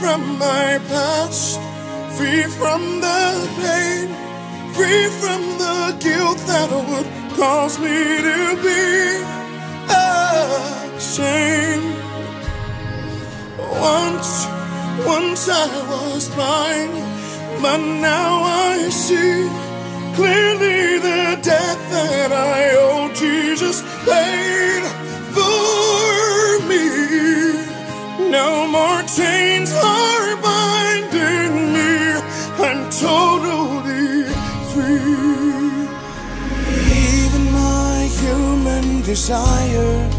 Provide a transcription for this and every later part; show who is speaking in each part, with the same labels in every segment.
Speaker 1: from my past, free from the pain, free from the guilt that would cause me to be ashamed. Once, once I was blind, but now I see clearly the debt that I owe Jesus paid. More chains are binding me. I'm totally free. Even my human desire,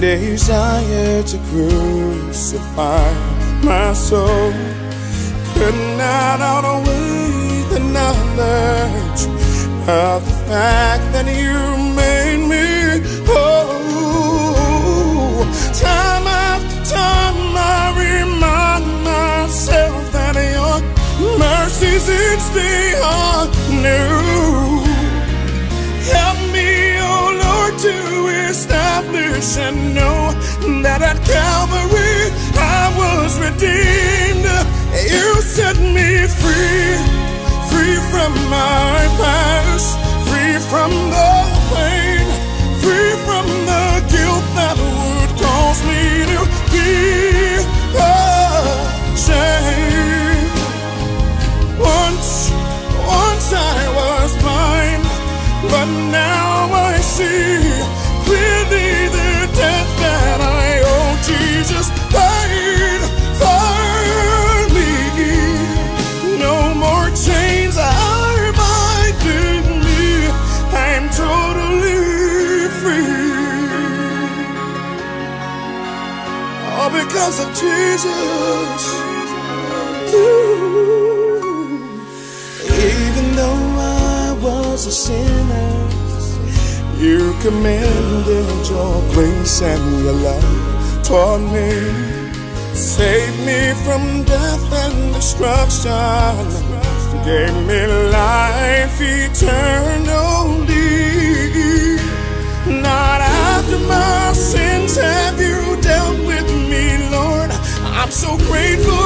Speaker 1: desire to crucify my soul, could not outweigh the knowledge of the fact that you God knew. Help me, oh Lord, to establish and know that at Calvary I was redeemed. You set me free. because of Jesus. Ooh. Even though I was a sinner, you commanded your grace and your love toward me. Save me from death and destruction. Gave me life eternal. grateful.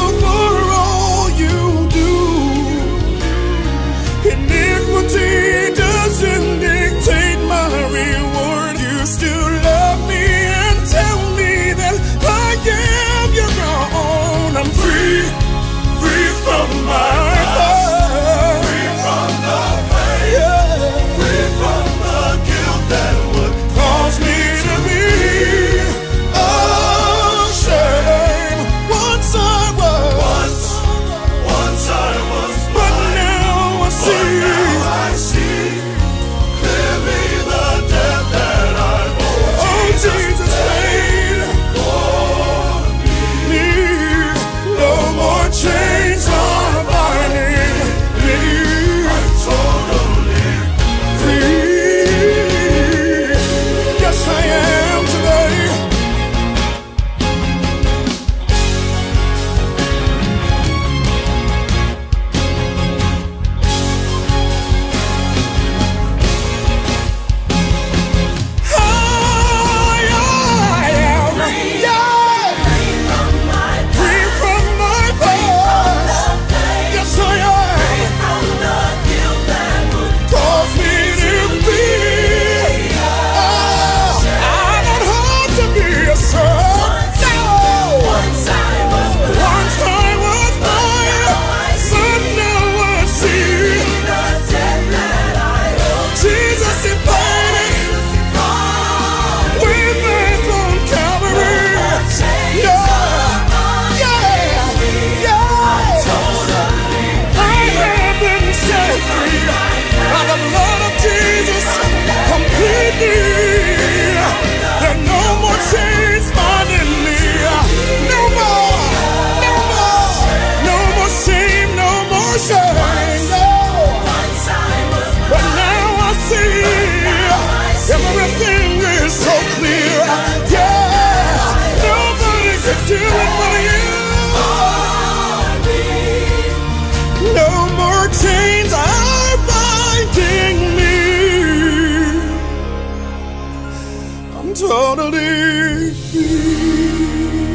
Speaker 1: totally free.